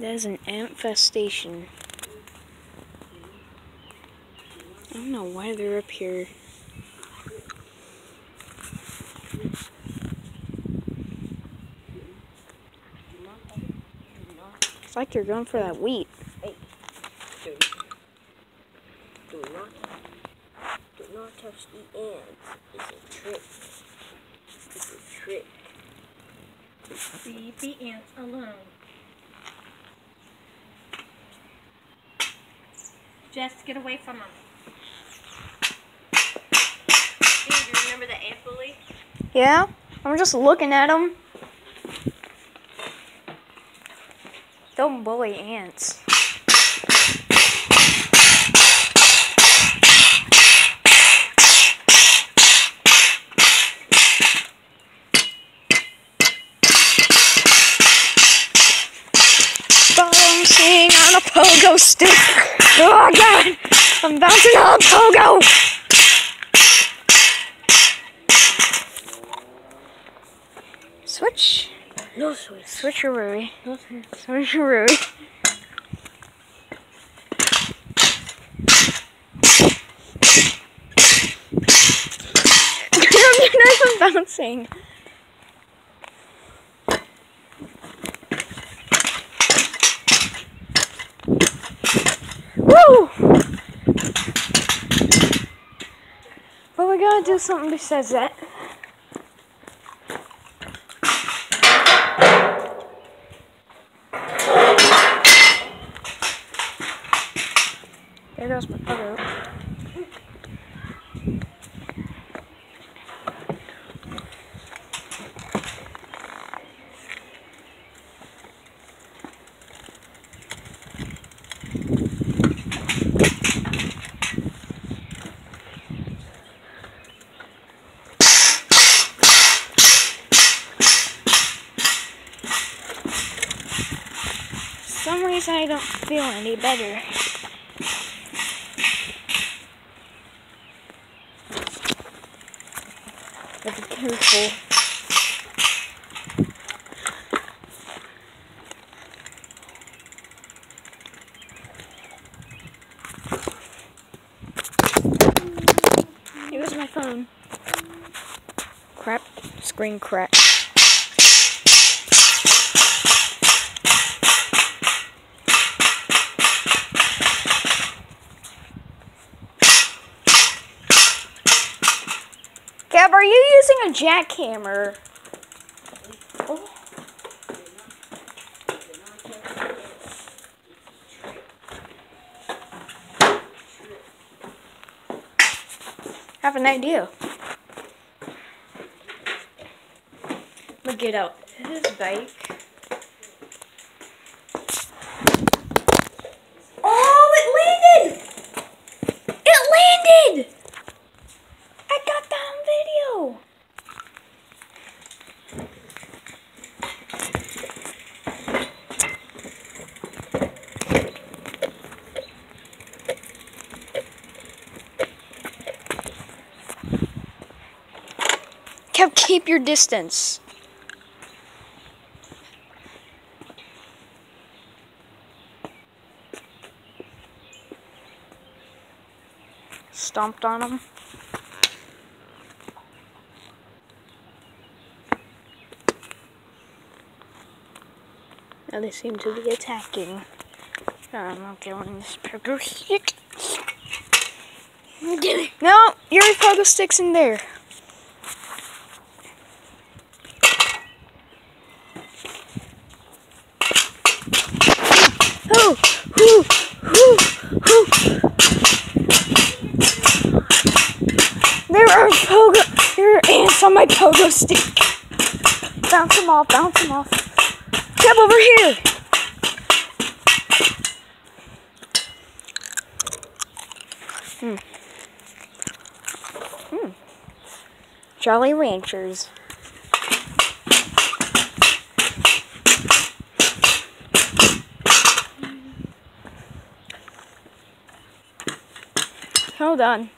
That is an ant infestation. I don't know why they're up here. It's like they're going for that wheat. Do, do not, do not touch the ants. It's a trick. It's a trick. Leave the ants alone. Just get away from them. Hey, do you remember the ant bully? Yeah? I'm just looking at them. Don't bully ants. Bouncing on a pogo stick. Oh god! I'm bouncing on a pogo! Switch. No switch. Switcheroo. No switch. Switcheroo. I'm bouncing. Do something besides that. There goes my photo. For some reason I don't feel any better. But be careful. Here's my phone. Crap. Screen crack. Jackhammer? Oh. Have an idea. We'll get out his bike. Keep your distance. Stomped on him. Now they seem to be attacking. Um, I'm not killing this pogo stick. No, your pogo stick's in there. There are pogo, there are ants on my pogo stick. Bounce them off, bounce them off. Come over here. Hmm. Hmm. Jolly Ranchers. Hold on.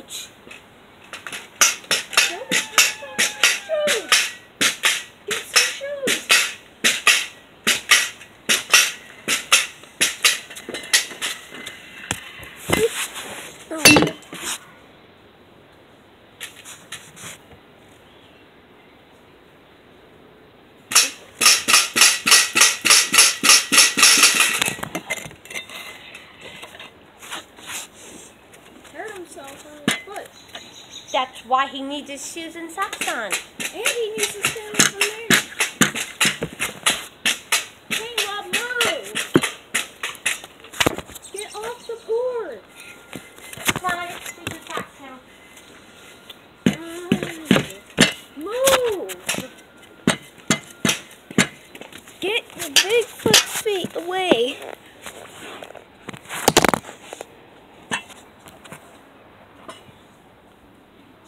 church. he needs his shoes and socks on. And he needs his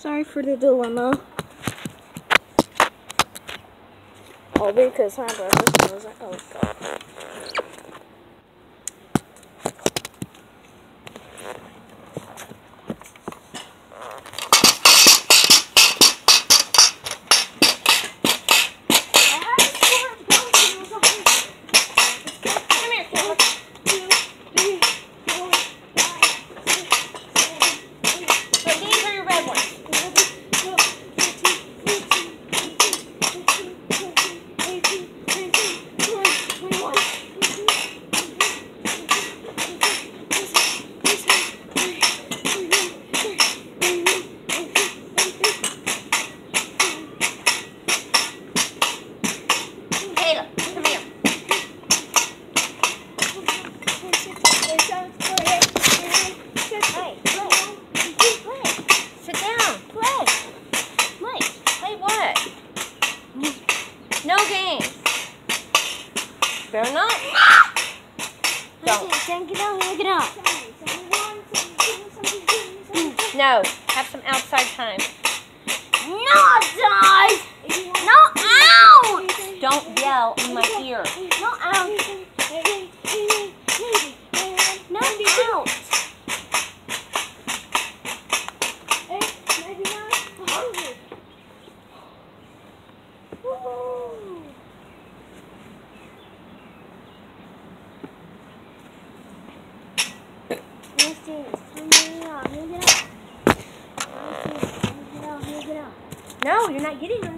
Sorry for the dilemma. All because my brother wasn't oh god. No. Have some outside time. No guys. No out! Don't yell in my ear. No out. hitting